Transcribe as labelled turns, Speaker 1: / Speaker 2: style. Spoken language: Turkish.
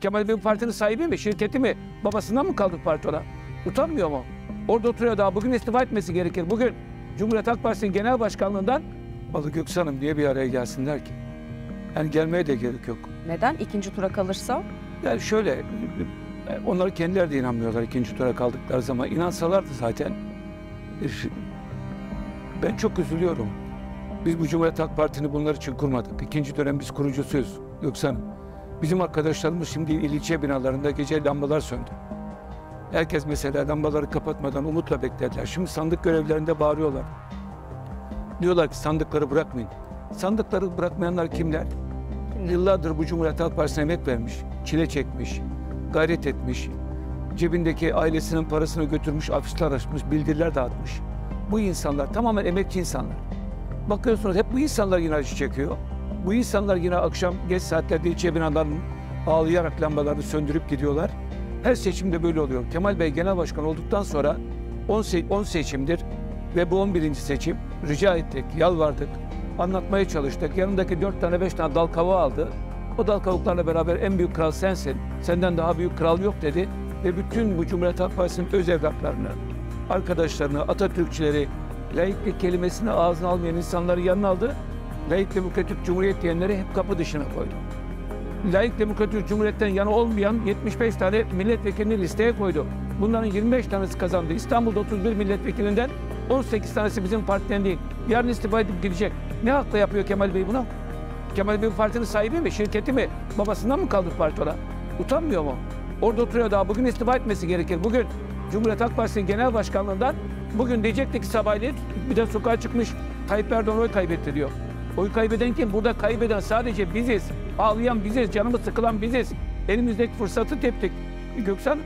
Speaker 1: Kemal Bey bu partinin sahibi mi, şirketi mi? Babasından mı kaldık parti ona? Utanmıyor mu? Orada oturuyor daha. Bugün istifa etmesi gerekir. Bugün Cumhuriyet Halk Partisi'nin genel başkanlığından Balı Göksu Hanım diye bir araya gelsinler ki. Yani gelmeye de gerek yok.
Speaker 2: Neden? İkinci tura kalırsa?
Speaker 1: Yani şöyle, onları kendileri de inanmıyorlar ikinci tura kaldıkları zaman. İnansalardı zaten. Ben çok üzülüyorum. Biz bu Cumhuriyet Halk Partisi'ni bunlar için kurmadık. İkinci dönem biz kurucusuyuz. Yoksa bizim arkadaşlarımız şimdi il ilçe binalarında gece lambalar söndü. Herkes mesela lambaları kapatmadan umutla beklediler. Şimdi sandık görevlerinde bağırıyorlar. Diyorlar ki sandıkları bırakmayın. Sandıkları bırakmayanlar kimler? Yıllardır bu Cumhuriyet Halk Partisi'ne emek vermiş, çile çekmiş, gayret etmiş, cebindeki ailesinin parasını götürmüş, afişler açmış, bildiriler dağıtmış. Bu insanlar tamamen emekçi insanlar. Bakıyorsunuz hep bu insanlar yine acı çekiyor. Bu insanlar yine akşam geç saatlerde ilçe binalarının ağlayarak lambalarını söndürüp gidiyorlar. Her seçimde böyle oluyor. Kemal Bey genel başkan olduktan sonra 10, se- 10 seçimdir ve bu 11. seçim rica ettik, yalvardık, anlatmaya çalıştık. Yanındaki 4 tane 5 tane dal kavuğu aldı. O dal kavuklarla beraber en büyük kral sensin, senden daha büyük kral yok dedi. Ve bütün bu Cumhuriyet Halk Partisi'nin öz evlatlarını, arkadaşlarını, Atatürkçüleri, laiklik kelimesini ağzına almayan insanları yanına aldı. Laik Demokratik Cumhuriyet diyenleri hep kapı dışına koydu. Laik Demokratik Cumhuriyet'ten yana olmayan 75 tane milletvekilini listeye koydu. Bunların 25 tanesi kazandı. İstanbul'da 31 milletvekilinden 18 tanesi bizim partiden değil. Yarın istifa edip gidecek. Ne hakla yapıyor Kemal Bey bunu? Kemal Bey partinin sahibi mi, şirketi mi? Babasından mı kaldık parti ona? Utanmıyor mu? Orada oturuyor daha. Bugün istifa etmesi gerekir. Bugün Cumhuriyet Halk Partisi'nin genel başkanlığından bugün diyecekti ki sabahleyin bir de sokağa çıkmış Tayyip Erdoğan oy kaybetti diyor. Oy kaybeden kim? Burada kaybeden sadece biziz. Ağlayan biziz, canımız sıkılan biziz. Elimizdeki fırsatı teptik. Göksan